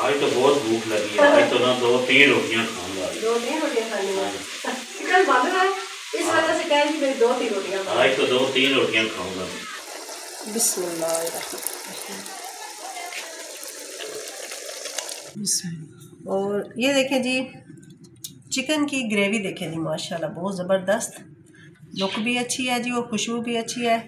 आज तो बहुत भूख लगी है। आज तो ना दो तीन रोटियाँ खाऊँगा। दो तीन रोटियाँ खानी है। चिकन बन रहा है इस वजह से कह रही मेरी दो तीन रोटियाँ आज तो दो तीन रोटियाँ खाऊँगा। बिस्मिल्लाह। और ये देखें जी चिकन की ग्रेवी देखें जी माशाल्लाह बहुत ज़बरदस्त। लुक भी अच्छी है जी और खुशबू भी अच्छी है।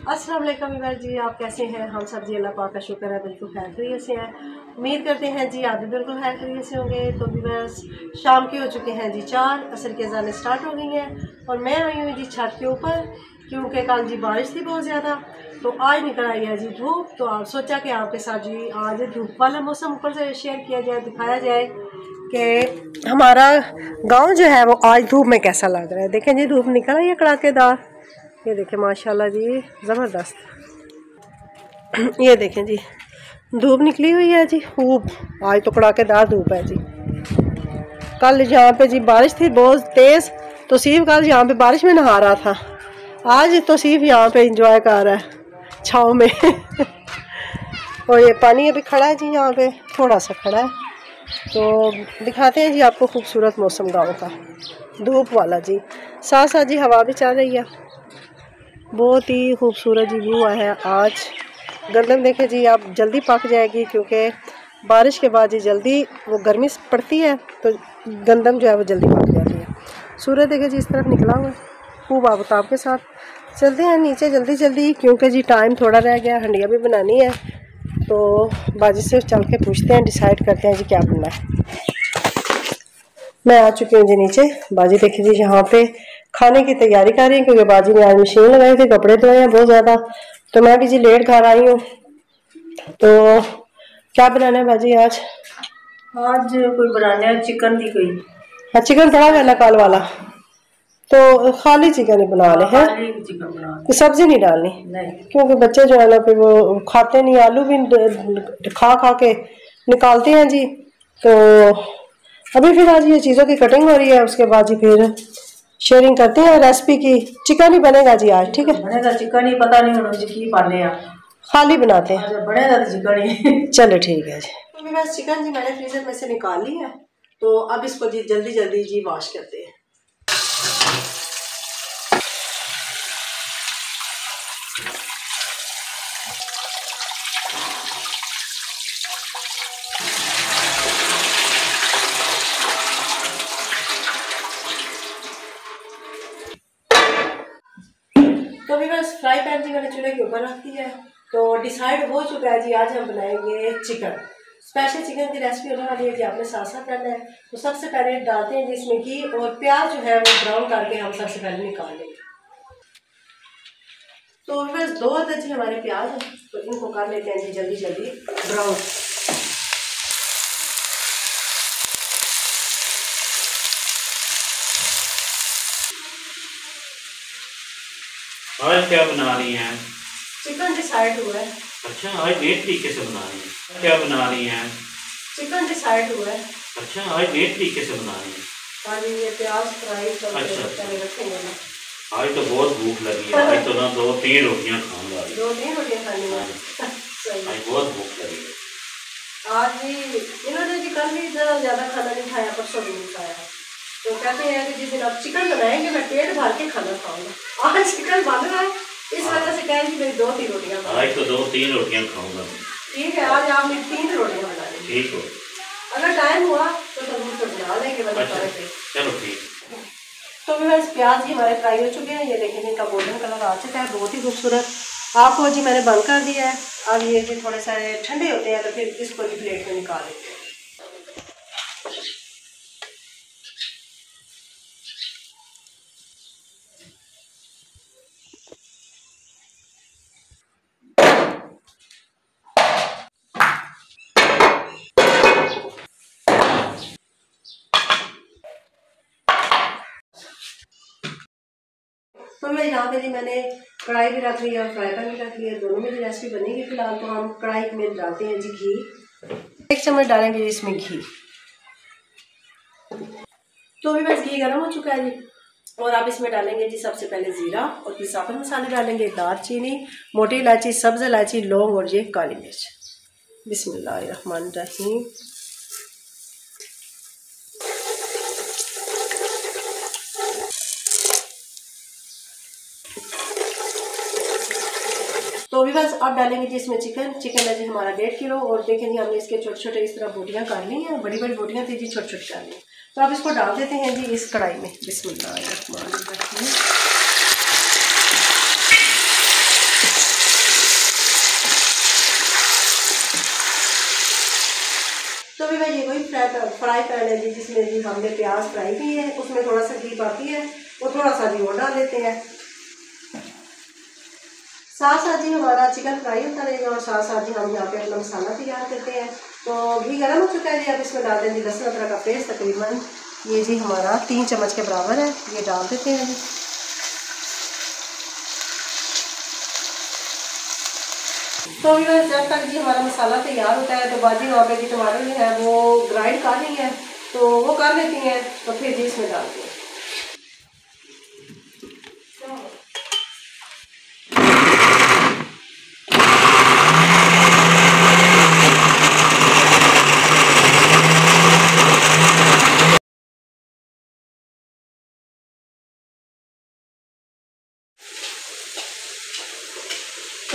अस्सलाम वालेकुम इमर जी, आप कैसे हैं? हम सब जी अल्लाह पाक का शुक्र है, बिल्कुल खैर से हैं। उम्मीद करते हैं जी आप भी बिल्कुल खैर से होंगे। तो बस शाम के हो चुके हैं जी चार, असर के अजानें स्टार्ट हो गई हैं और मैं आई हूँ जी छत के ऊपर, क्योंकि कल जी बारिश थी बहुत ज़्यादा। तो आज निकल आई है जी धूप। तो आप सोचा कि आपके साथ जी आज धूप वाला मौसम ऊपर से शेयर किया जाए, दिखाया जाए कि हमारा गाँव जो है वो आज धूप में कैसा लग रहा है। देखें जी, धूप निकल आई है कड़ाकेदार। ये देखें, माशाल्लाह जी, ज़बरदस्त। ये देखें जी, धूप निकली हुई है जी, खूब। आज तो कड़ाकेदार धूप है जी। कल यहाँ पे जी बारिश थी, बहुत तेज़ तो सीफ कल यहाँ पे बारिश में नहा रहा था। आज तो सीफ यहाँ पे इंजॉय कर रहा है, छाँव में। और ये पानी अभी खड़ा है जी यहाँ पे, थोड़ा सा खड़ा है। तो दिखाते हैं जी आपको खूबसूरत मौसम गाँव का, धूप वाला जी। साथ साथ जी हवा भी चल रही है। बहुत ही खूबसूरत जी व्यू है आज। गंदम देखे जी, आप जल्दी पक जाएगी क्योंकि बारिश के बाद जी जल्दी वो गर्मी पड़ती है तो गंदम जो है वो जल्दी पक जाती है। सूरज देखे जी, इस तरफ़ निकला हुआ खूब आबताब के साथ। चलते हैं नीचे जल्दी जल्दी, क्योंकि जी टाइम थोड़ा रह गया, हंडिया भी बनानी है। तो बाजी से चल के पूछते हैं डिसाइड करते हैं जी क्या बनना है। मैं आ चुकी हूँ जी नीचे। बाजी देखिए जी, यहाँ पे खाने की तैयारी कर रही हूँ क्योंकि बाजी ने आज मशीन लगाई थी कपड़े धोए हैं बहुत ज़्यादा। तो मैं भी जी लेट घर आई हूँ। तो क्या बनाना है बाजी आज? आज कोई बनाने है चिकन की कोई। हाँ चिकन पड़ा हुआ काल वाला। तो खाली चिकन ही बना ले हैं? खाली चिकन बना कि सब्ज़ी नहीं डालनी? नहीं। क्योंकि बच्चे जो है ना फिर वो खाते नहीं आलू भी खा खा के निकालते हैं जी। तो अभी फिर आज ये चीज़ों की कटिंग हो रही है उसके बाद जी फिर शेयरिंग करते हैं रेसिपी की चिकन ही बनेगा जी आज ठीक है? बनेगा चिकन ही पता नहीं होना जी की पाने आप खाली बनाते हैं। अच्छा बनेगा तो चिकन। ही चलो ठीक है जी। मेरे पास चिकन जी मैंने फ्रीजर में से निकाल ली है तो अब इसको जी जल्दी जल्दी जी वॉश करते हैं तो अभी बस फ्राई पैन जी मैंने चूल्हे के ऊपर रख दिया है तो डिसाइड हो चुका है जी आज हम बनाएँगे चिकन। स्पेशल चिकन की रेसिपी होने वाली है जी आपने साथ साथ करना है। तो सबसे पहले डालते हैं जी इसमें घी और प्याज जो है वो ब्राउन करके हम सबसे पहले निकाल लेंगे। तो बस दो अदद जी हमारे प्याज। हैं तो इनको कर लेते हैं जी जल्दी जल्दी ब्राउन आज क्या बना रही हैं? चिकन डिसाइड हुआ है। अच्छा आज नए तरीके से बना रही हैं। क्या बना रही हैं? चिकन डिसाइड हुआ है। अच्छा आज नए तरीके से बना रही हैं। और ये प्याज फ्राई अच्छा। पहले रखेंगे ना। आज तो बहुत भूख लगी है। आज तो ना दो तीन रोटियाँ खाऊँगा आज। दो तीन रोटियाँ खानी है। सही। आज बहुत भूख लगी है। आज भी इन्होंने जी कल भी इतना ज़्यादा खाना नहीं खाया परसों भी नहीं खाया। तो कहते हैं कि जिस दिन आप चिकन बनाएँगे मैं पेट भर के खाना खाऊँगा। आज चिकन बन रहा है। इस वजह से कह रही मेरी दो तीन रोटियाँ आज तो दो तीन रोटियाँ खाऊँगा मैं। ठीक है आज आप मेरी तीन रोटियाँ बना लेंगे ठीक हो। अगर टाइम हुआ तो ज़रूर से बना लेंगे अच्छा चलो ठीक। तो बस प्याज ही हमारे फ्राई हो चुके हैं ये देखें इनका गोल्डन कलर आ चुका है बहुत ही खूबसूरत। आपको जी मैंने बंद कर दिया है। अब ये थोड़े सारे ठंडे होते हैं तो फिर इसको भी प्लेट में निकाल लेते हैं तो मैं यहाँ जी मैंने कढ़ाई भी रख ली है और फ्राई पैन भी रख लिया दोनों में भी रेसिपी बनेगी फ़िलहाल तो हम कढ़ाई में डालते हैं जी घी। एक चम्मच डालेंगे इसमें घी। तो अभी बस घी गर्म हो चुका है जी। और आप इसमें डालेंगे जी सबसे पहले ज़ीरा और फिर साबुत मसाले डालेंगे, दालचीनी, मोटी इलायची, सब्ज़ इलायची, लौंग और ये काली मिर्च। बिस्मिल्लाहिर्रहमानिर्रहीम। तो बस अब डालेंगे जी इसमें चिकन। चिकन है जी हमारा डेढ़ किलो और देखें जी हमने इसके छोटे छोटे इस तरह बोटियाँ कर ली हैं। बड़ी बड़ी बोटियाँ थी जी छोटी छोटी कर ली। तो अब इसको डाल देते हैं जी इस कढ़ाई में। बिस्मिल्लाह तो भी भाई ये कोई फ्राई पैन है जी, जिसमें जी हमने प्याज फ्राई की है। उसमें थोड़ा सा घी पाती है। और थोड़ा सा जी और डाल देते हैं। साथ साथ जी हमारा चिकन फ्राई होता रहेगा और साथ साथ जी हम यहाँ पे अपना मसाला तैयार करते हैं। तो घी गर्म हो चुका है जी, अब इसमें डाल दें जी लहसुन अदरक का पेस्ट तकरीबन। ये जी हमारा तीन चम्मच के बराबर है, ये डाल देते हैं। जी तो जब तक जी हमारा मसाला तैयार होता है तो बाजी वहाँ पे जी टमाटर जो है वो ग्राइंड कर रही है तो वो कर लेती हैं तो फिर जी इसमें डालती हैं।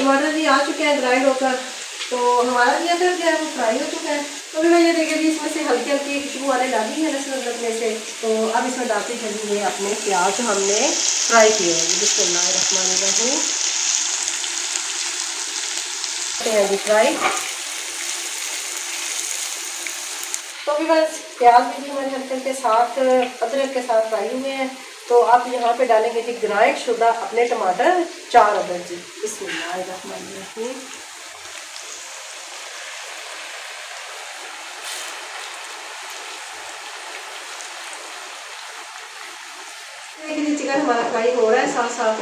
टमाटर जी आ चुके हैं ग्राइंड होकर तो हमारा जी अदरक जो है वो फ्राई हो चुका है। तो अभी भैया देखिए जी इसमें से हल्की हल्की खुशबू आने लगी है लहसुन अदरक में से। तो अब इसमें डालते जी ये अपने प्याज हमने फ्राई किए हैं। बिस्मिल्लाह रही। हैं जी फ्राई तो अभी बस प्याज भी जी हमारे हल्के के साथ, अदरक के साथ फ्राई हुए हैं। तो आप यहाँ पे डालेंगे जी ग्राइंड शुदा अपने टमाटर, चार अदर जी। इसमें चिकन हमारा फ्राई हो रहा है साथ साथ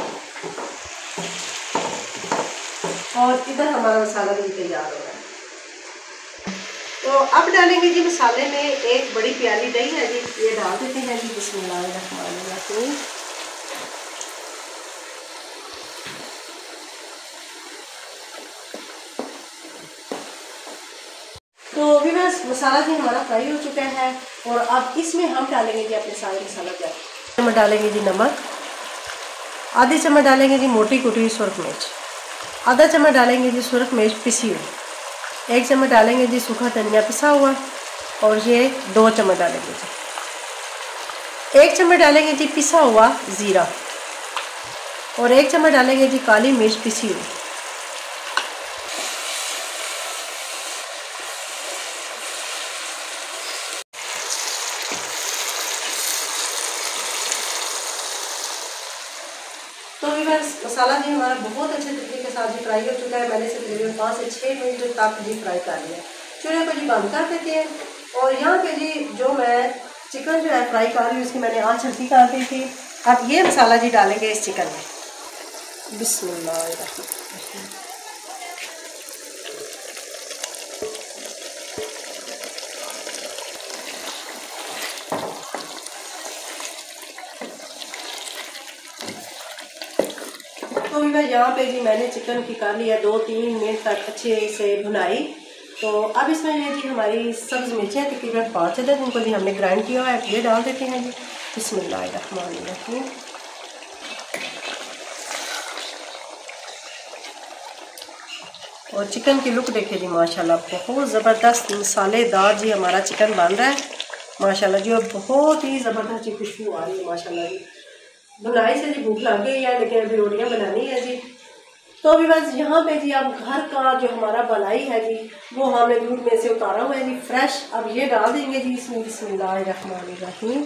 और इधर हमारा मसाला भी तैयार हो रहा है। तो अब डालेंगे जी मसाले में एक बड़ी प्याली दही है जी, ये डाल देते हैं जी बिस्मिल्लाहिर्रहमानिर्रहीम तो अभी बस मसाला जी हमारा फ्राई हो चुका है और अब इसमें हम डालेंगे जी अपने सारे मसाला जाए चम्मच डालेंगे जी नमक, आधी चम्मच डालेंगे जी मोटी कुटी हुई सुरख मिर्च, आधा चम्मच डालेंगे जी सुरख मिर्च पिसी हुई। एक चम्मच डालेंगे जी सूखा धनिया पिसा हुआ और ये दो चम्मच डालेंगे जी। एक चम्मच डालेंगे जी पिसा हुआ ज़ीरा और एक चम्मच डालेंगे जी काली मिर्च पिसी हुई तो अभी बस मसाला भी हमारा बहुत अच्छे तरीके के साथ जी फ्राई हो चुका है। मैंने इसे तकरीबन पाँच से छः मिनट तक जी फ्राई कर लिया। चूल्हे को जी बंद कर देते हैं और यहाँ पे जी जो मैं चिकन जो है फ्राई कर रही हूँ उसकी मैंने आँच हल्की कर दी थी। अब ये मसाला जी डालेंगे इस चिकन में। बिस्मिल्लाह मैं यहाँ पे जी मैंने चिकन की कर लिया दो तीन मिनट तक अच्छे से भुनाई। तो अब इसमें है जी हमारी सब्ज मिर्चें, तकरीबन पाँच अदर जिनको जी हमने ग्राइंड किया है ये डाल देते हैं जी। बिस्मिल्लाहिर्रहमानिर्रहीम। और चिकन की लुक देखे जी, माशाल्लाह, बहुत ज़बरदस्त मसालेदार जी हमारा चिकन बन रहा है। माशाल्लाह जी, और बहुत ही ज़बरदस्त जी खुशबू आ रही है, माशाल्लाह जी। बनाई से जी, भूख लग गई है, लेकिन अभी रोटियाँ बनानी है जी। तो अभी बस यहाँ पे जी, अब घर का जो हमारा बनाई है जी, वो हमने दूध में से उतारा हुआ है जी फ्रेश अब ये डाल देंगे जी इसमें बिस्मिल्लाहिर्रहमानिर्रहीम।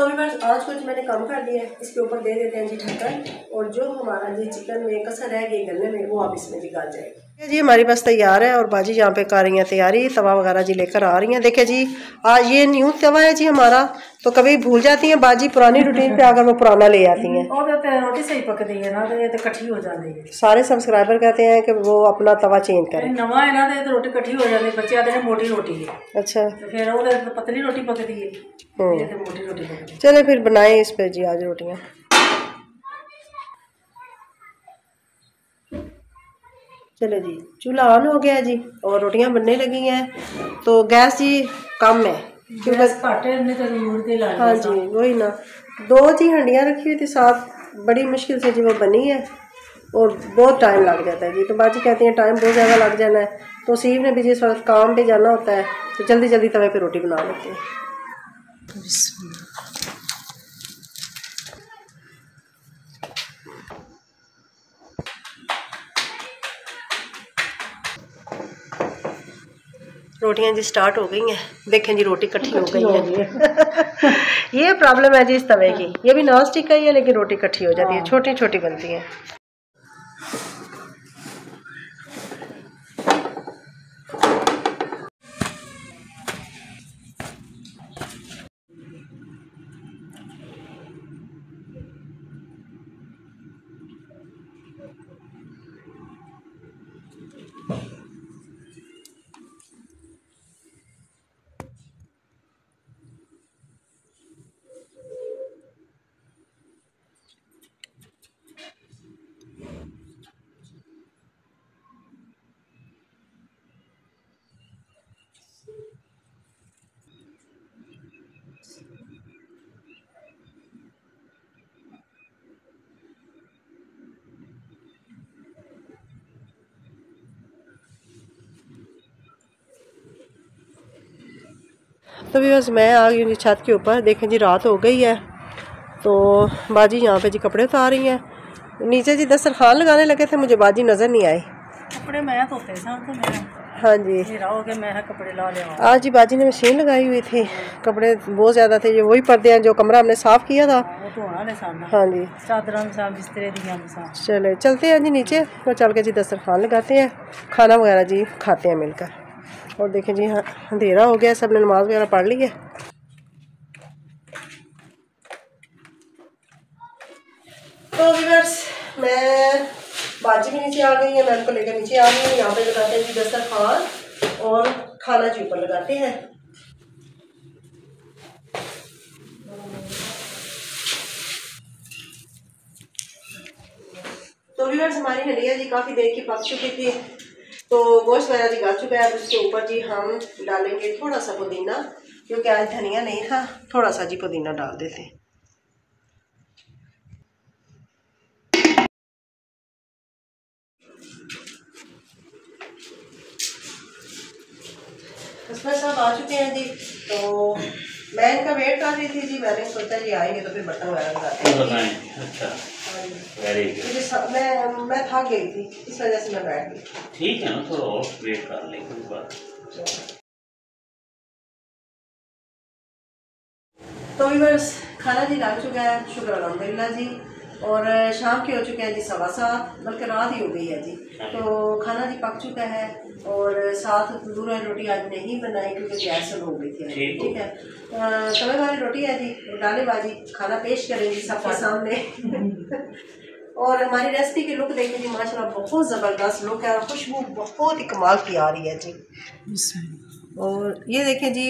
तो अभी बस आज कुछ मैंने कम कर दिया है। इसके ऊपर दे देते हैं जी ढक्कन और जो हमारा जी चिकन में कसर रह गई गले में, वो आप इसमें गल जाएगी। जी हमारे पास तैयार है और बाजी यहाँ पे कर रही हैं तैयारी तवा वगैरह जी लेकर आ रही हैं। देखिए जी आज ये न्यू तवा है जी हमारा तो कभी भूल जाती हैं बाजी पुरानी रूटीन पे आकर वो पुराना ले आती हैं। तो सारे सब्सक्राइबर कहते हैं कि वो अपना तवा चेंज करें। नवा है ना तो, तो रोटी कठी हो जाती है बच्चे आते हैं मोटी रोटी है। अच्छा। तो फिर तो पतली रोटी पकती है। हम्म। चले फिर बनाए इस पर जी आज रोटियाँ। चलो जी चूल्हा ऑन हो गया जी और रोटियाँ बनने लगी हैं। तो गैस जी कम है। हाँ जी वही ना। दो जी हंडियाँ रखी हुई थी साथ बड़ी मुश्किल से जी वो बनी है और बहुत टाइम लग जाता है जी। तो बाजी कहती हैं टाइम बहुत ज़्यादा लग जाना है। तो सीव ने भी जिस वक्त काम पे जाना होता है तो जल्दी जल्दी तवे पे रोटी बना लेते हैं। रोटियाँ जी स्टार्ट हो गई हैं। देखें जी रोटी कट्ठी हो गई है ये प्रॉब्लम है जी इस तवे की। ये भी नॉन स्टिक ही है लेकिन रोटी कट्ठी हो जाती है। छोटी छोटी बनती है। तो भी बस मैं आ गई हूँ जी छत के ऊपर। देखें जी रात हो गई है। तो बाजी यहाँ पे जी कपड़े उतार रही हैं। नीचे जी दस्तरखान लगाने लगे थे मुझे बाजी नज़र नहीं आई। कपड़े मैं धोते हाँ जी। कपड़े ला लिया। आज जी बाजी ने मशीन लगाई हुई थी। कपड़े बहुत ज़्यादा थे ये वही पर्दे हैं जो कमरा हमने साफ़ किया था। हाँ, हाँ जी। चले चलते हैं जी नीचे। और चल के जी दस्तरखान लगाते हैं। खाना वगैरह जी खाते हैं मिलकर। और देखें जी हाँ अंधेरा हो गया सबने नमाज़ वगैरह पढ़ ली है। तो व्यूअर्स मैं बाजी भी नीचे आ गई है, मैं उनको लेकर नीचे आ गई हूँ। यहाँ पे लगाते हैं जी दस्तरखान और खाना जी ऊपर लगाते हैं। तो व्यूअर्स हमारी हंडिया जी काफ़ी देर की पक चुकी थी। तो गोश्त वगैरह जी गल चुका है उसके ऊपर जी हम डालेंगे थोड़ा सा पुदीना, क्योंकि आज धनिया नहीं था थोड़ा सा जी पुदीना डाल देते हैं। आ चुके हैं जी तो मैं इनका वेट कर रही थी जी मैंने सोचा जी आएँगे तो फिर बटन वगैरह लगाते हैं। अच्छा। वेरी गुड मैं मैं थक गई थी इस वजह से मैं बैठ गई। ठीक है ना थोड़ा और वेट कर लें कोई बात तो व्यूअर्स खाना जी लग चुका है शुक्र अलहमदिल्ला जी। और शाम के हो चुके हैं जी सवा सात बल्कि रात ही हो गई है जी। तो खाना जी पक चुका है और साथ तंदूर वाली रोटी आज नहीं बनाई क्योंकि गैस हो गई थी ठीक। है तवे वाली रोटी है जी डाले बाजी खाना पेश करेंगी सबके सामने। और हमारी रेसिपी की लुक देखिए जी माशाल्लाह बहुत ज़बरदस्त लुक है और खुशबू बहुत ही कमाल की आ रही है जी। और ये देखें जी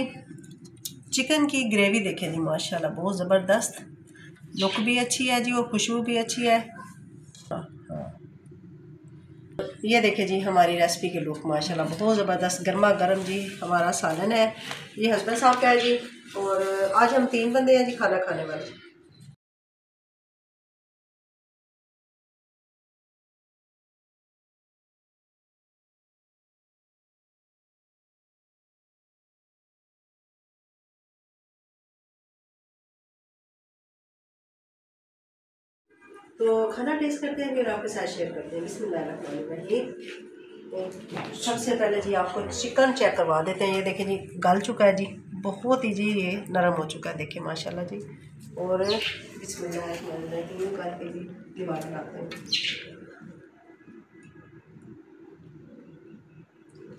चिकन की ग्रेवी देखें जी माशाल्लाह बहुत ज़बरदस्त। लुक भी अच्छी है जी और खुशबू भी अच्छी है। ये देखें जी, हमारी रेसिपी के लुक माशाल्लाह, बहुत ज़बरदस्त गर्मा गर्म जी, हमारा सालन है। ये हस्बैंड साहब का है जी, और आज हम तीन बंदे हैं जी, खाना खाने वाले। तो खाना टेस्ट करते हैं, फिर आपके साथ शेयर करते हैं। बिस्मिल्लाहिर्रहमानिर्रहीम तो सबसे पहले जी आपको चिकन चेक करवा देते हैं। ये देखिए जी, गल चुका है जी। बहुत ही जी ये नरम हो चुका है। देखिए, माशाल्लाह जी। और बिस्मिल्लाहिर्रहमानिर्रहीम करके जी दीवार लगाते हैं।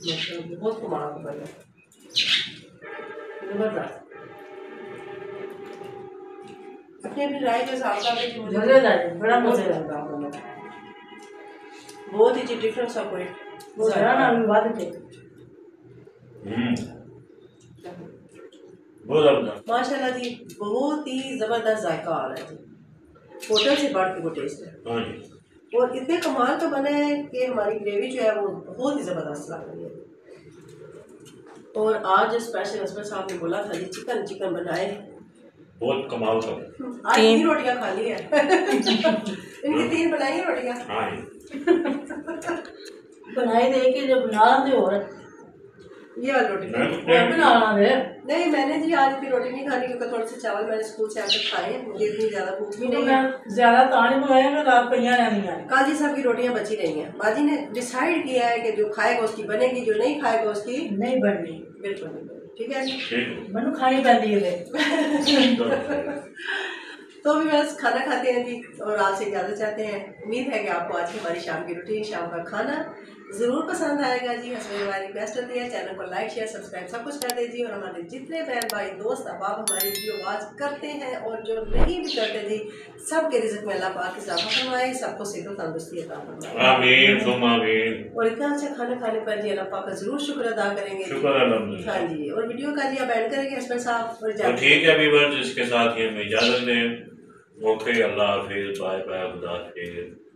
मतलब बहुत कमाल ज़बरदस्त। अपनी अपनी राय के हिसाब से मज़ेदार बड़ा मज़ेदार काम करना बहुत ही डिफरेंस है कोई वो जरा ना हम बात थे माशाल्लाह जी बहुत ही ज़बरदस्त जायका आ रहा है होटल से बढ़ के वो टेस्ट है। और इतने कमाल का बना है कि हमारी ग्रेवी जो है वो बहुत ही ज़बरदस्त लग रही है। और आज स्पेशल हस्बैंड साहब ने बोला था जी चिकन चिकन बनाए। बहुत कमाल था। तीन। रोटियाँ खा ली है। इनकी तीन बनाई रोटियाँ। हाँ हाँ बनाई दे के जब बना दे और ये वाली रोटी। मैं बना रहा रहे नहीं मैंने जी आज भी रोटी नहीं खानी क्योंकि थोड़े से चावल मैंने स्कूल से आकर खाए मुझे इतनी ज़्यादा भूख तो नहीं है। मैं ज़्यादा ताने बुलाया मैं रात पहिया नहीं आई काजी साहब की रोटियाँ बची रही हैं। बाजी ने डिसाइड किया है कि जो खाएगा उसकी बनेगी जो नहीं खाएगा उसकी नहीं बननी। बिल्कुल नहीं ਠੀਕ ਹੈ ਮੈਨੂੰ ਖਾਣੀ ਪੈਂਦੀ ਹੈ ਇਹ तो अभी बस खाना खाते हैं जी और आपसे इजाज़त चाहते हैं। उम्मीद है कि आपको आज की हमारी शाम की रूटीन शाम का खाना ज़रूर पसंद आएगा जी। हमें हमारी रिक्वेस्ट होती है चैनल को लाइक शेयर सब्सक्राइब सब कुछ कर दीजिए और हमारे जितने बहन भाई दोस्त अहबाब हमारी वीडियो वॉच करते हैं और जो नहीं भी करते जी सबके रिजक में अल्लाह पाक इजाफा फरमाए सबको सेहत और तंदुरुस्ती अता फरमाए। और इतना अच्छा खाना खाने पर जी अल्लाह पाक का ज़रूर शुक्र अदा करेंगे हाँ जी और वीडियो का जी आप एंड करेंगे हसबैंड साहब और तो ठीक है इसके साथ ही हमें इजाज़त दें। ओके अल्लाह हाफिज़ बाय बाय खुदा हाफिज़